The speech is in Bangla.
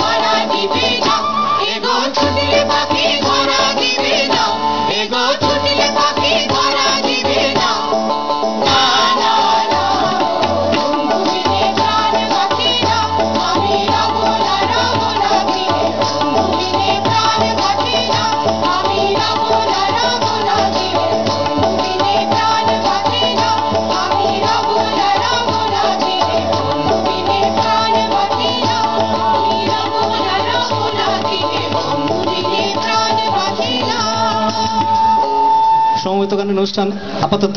Bye. সমবেত গানের অনুষ্ঠান আপাতত